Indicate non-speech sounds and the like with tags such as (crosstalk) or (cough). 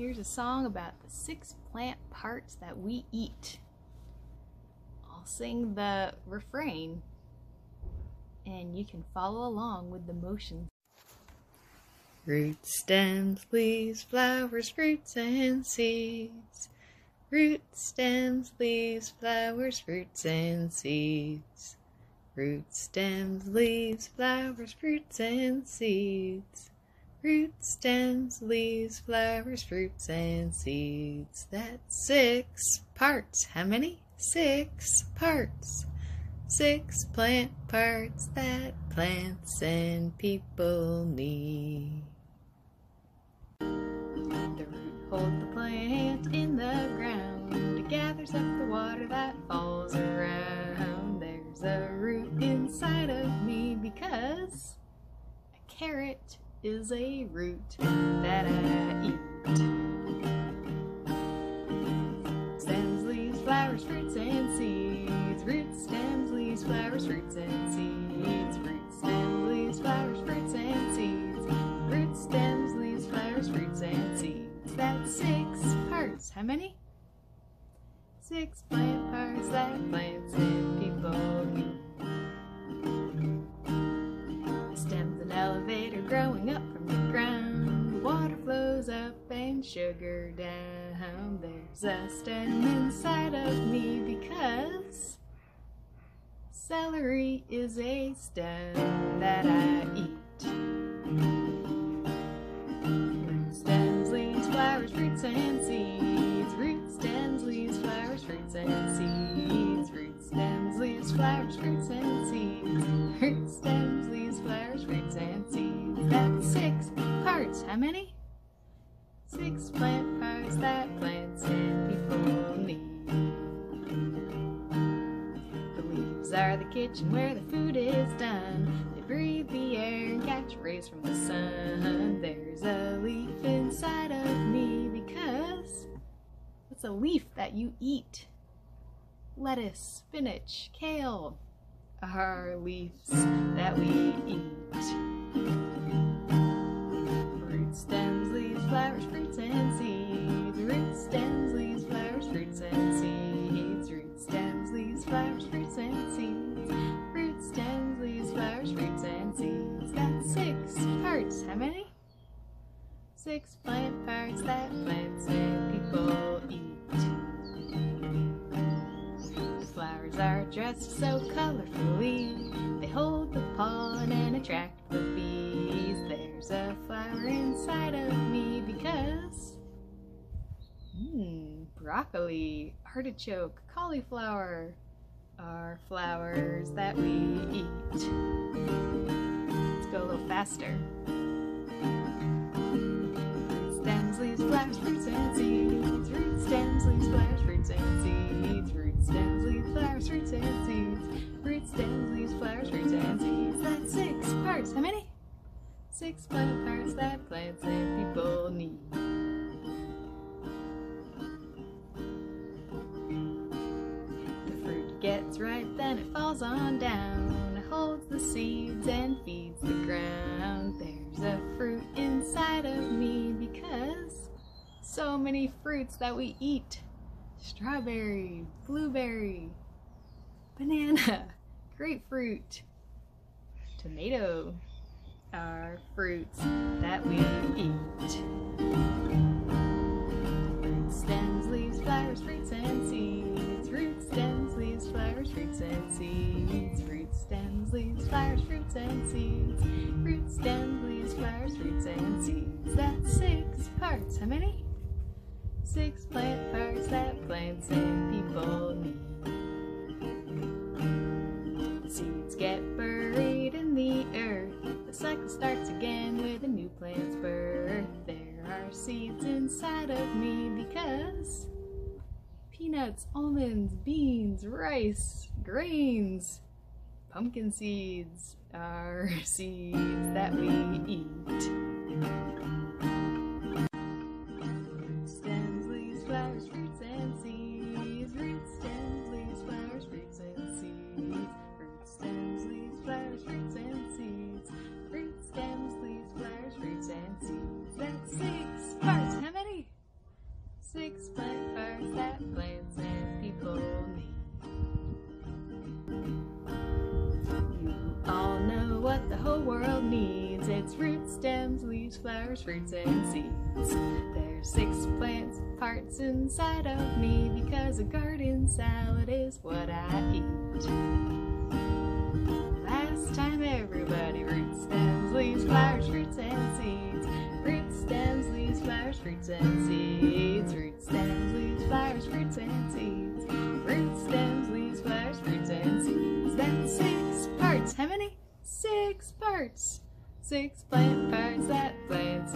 here's a song about the six plant parts that we eat. I'll sing the refrain and you can follow along with the motions. Roots, stems, leaves, flowers, fruits, and seeds. Roots, stems, leaves, flowers, fruits, and seeds. Roots, stems, leaves, flowers, fruits, and seeds. Roots, stems, leaves, flowers, fruits, and seeds. That's six parts. How many? Six parts. Six plant parts that plants and people need. The root holds the plant in the ground. It gathers up the water that falls around. There's a root inside of me because a carrot is a root that I eat. Stems, leaves, flowers, fruits, and seeds. Roots, stems, leaves, flowers, fruits, and seeds. Roots, stems, leaves, flowers, fruits, and seeds. Roots, stems, leaves, flowers, fruits, and seeds. That's six parts. How many? Six plant parts that plants and people eat. Elevator growing up from the ground. Water flows up and sugar down. There's a stem inside of me because celery is a stem that I eat. Root stems, leaves, flowers, fruits, and seeds. Root stems, leaves, flowers, fruits, and seeds. Root stems, leaves, flowers, fruits, and seeds. Plant parts that plants and people need. The leaves are the kitchen where the food is done. They breathe the air and catch rays from the sun. There's a leaf inside of me because it's a leaf that you eat. Lettuce, spinach, kale are leaves that we eat. Six plant parts that plants and people eat. The flowers are dressed so colorfully. They hold the pollen and attract the bees. There's a flower inside of me because. Mmm, broccoli, artichoke, cauliflower are flowers that we eat. Let's go a little faster. Flowers, fruits, and seeds. Root stems, leaves, flowers, fruits, and seeds. Root stems, leaves, flowers, fruits, and seeds. Root stems, leaves, flowers, fruits, and seeds. That's six parts. How many? Six plant parts that plants and people need. The fruit gets ripe, then it falls on down. It holds the seeds and feeds the ground. There's a fruit inside of me so many fruits that we eat. Strawberry, blueberry, banana, (laughs) grapefruit, tomato are fruits that we eat. Root stems, leaves, flowers, fruits, and seeds. Root stems, leaves, flowers, fruits, and seeds. Root stems, leaves, flowers, fruits, and seeds. Root stems, leaves, flowers, fruits, and seeds. That's six parts. How many? Six plant parts that plants and people need. Seeds get buried in the earth. The cycle starts again with a new plant's birth. There are seeds inside of me because peanuts, almonds, beans, rice, grains, pumpkin seeds are (laughs) seeds that we eat. It's roots, stems, leaves, flowers, fruits, and seeds. There's six plants, parts inside of me because a garden salad is what I eat. Last time everybody roots, stems, leaves, flowers, fruits, and seeds. Roots, stems, leaves, flowers, fruits, and seeds. Roots, stems, leaves, flowers, fruits, and seeds. Roots, stems, leaves, flowers, fruits, and seeds. That's six parts. How many? Six parts six plant birds that plants